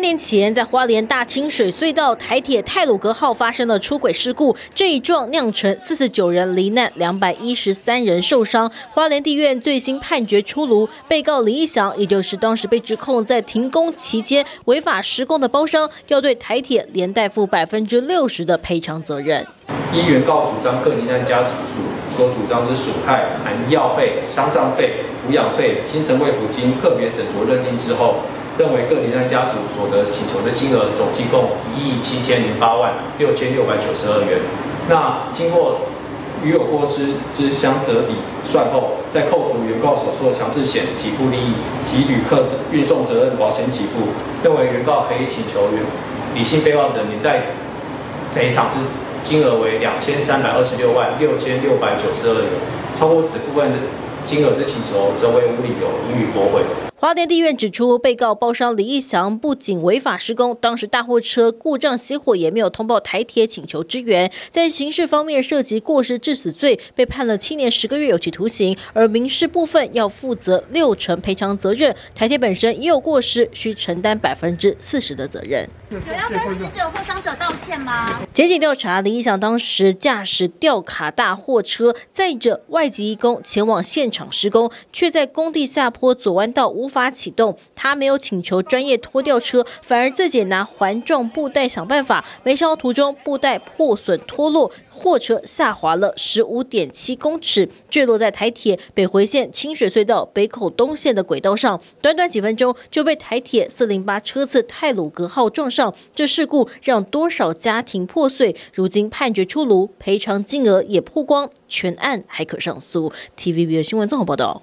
年前，在花莲大清水隧道台铁泰鲁格号发生了出轨事故，这一撞酿成四十九人罹难，两百一十三人受伤。花莲地院最新判决出炉，被告李义祥，也就是当时被指控在停工期间违法施工的包商，要对台铁连带负百分之六十的赔偿责任。依原告主张各罹难家属所主张之损害含医药费、丧葬费、抚养费、精神慰抚金，个别审酌认定之后。认为各罹难家属所得请求的金额总计共一亿七千零八万六千六百九十二元。那经过与有过失之相折抵算后，再扣除原告所受强制险给付利益及旅客运送责任保险给付，认为原告可以请求原理性被告的连带赔偿之金额为两千三百二十六万六千六百九十二元。超过此部分的金额之请求，则为无理由，予以驳回。华联地院指出，被告包商李义祥不仅违法施工，当时大货车故障熄火，也没有通报台铁请求支援。在刑事方面涉及过失致死罪，被判了七年十个月有期徒刑；而民事部分要负责六成赔偿责任。台铁本身也有过失，需承担百分之四十的责任。有要跟死者或伤者道歉吗？检警调查，李义祥当时驾驶吊卡大货车，载着外籍义工前往现场施工，却在工地下坡左弯道无。发启动，他没有请求专业拖吊车，反而自己拿环状布袋想办法。没想到途中布袋破损脱落，货车下滑了十五点七公尺，坠落在台铁北回线清水隧道北口东线的轨道上。短短几分钟就被台铁四零八车次泰鲁格号撞上，这事故让多少家庭破碎？如今判决出炉，赔偿金额也曝光，全案还可上诉。TVB 的新闻综合报道。